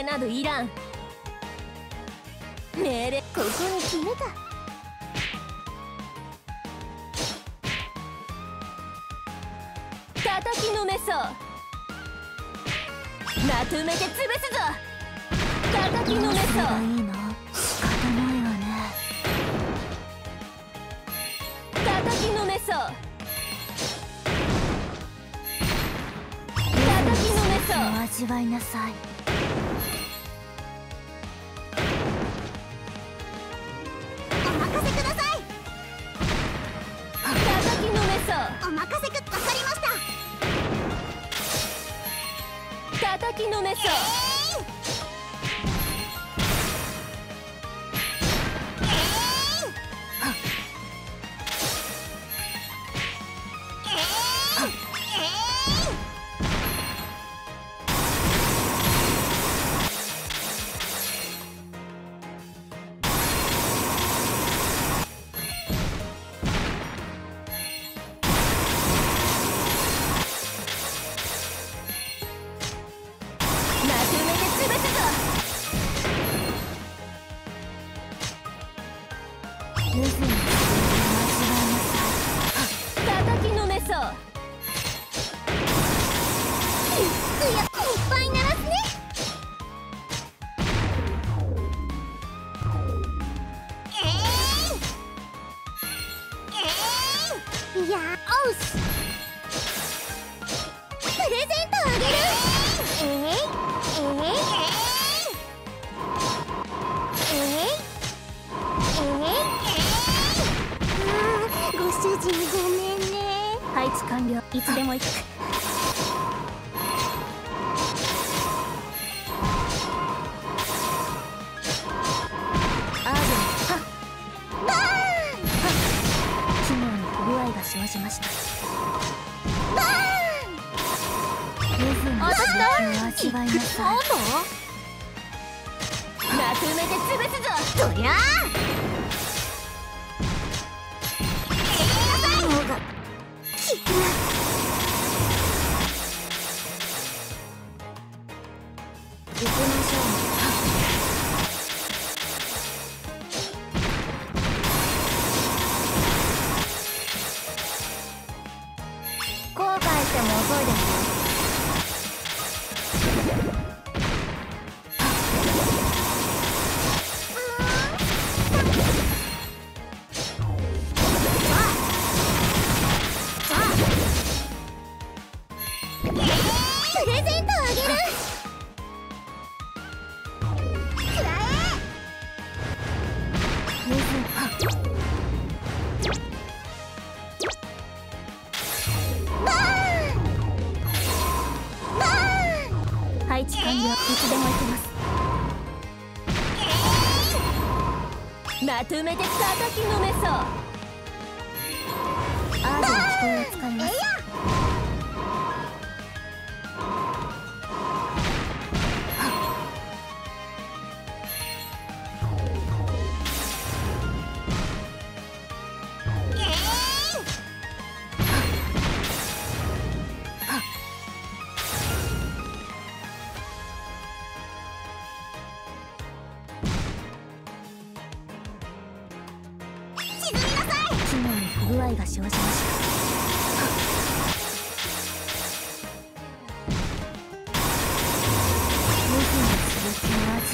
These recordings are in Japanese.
命令などいらん。命令。ここに決めた。叩きのめそう。まとめて潰すぞ。叩きのめそう。いいの？仕方ないわね。叩きのめそう。叩きのめそう。お味わいなさいお任せください。叩きのめそうお任せくわかりました。叩きのめそ。うプレゼントあげる。置完了いつでも行く。生じました。ゆずの刺激を味わいなさ。いまとめて潰すぞーンそりゃあ後悔しても遅いですよ配置完了いつでも行きます。まとめて叩きのめそう。アー。具合が生じました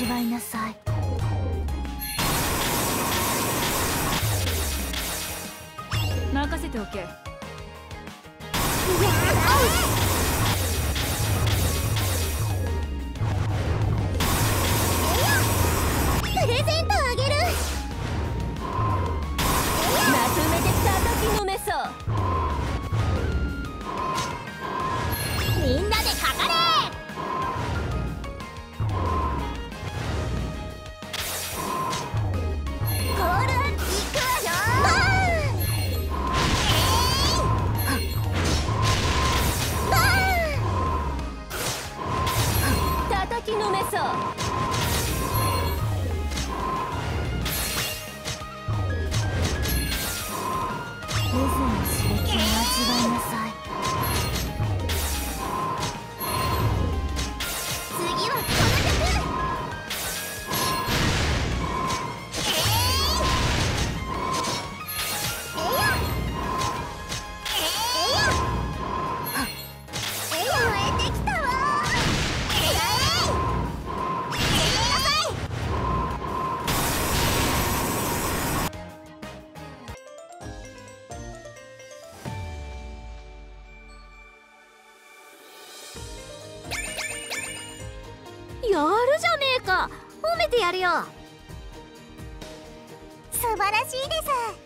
味わいなさい任せておけ。叩やるじゃねえか。褒めてやるよ。素晴らしいです。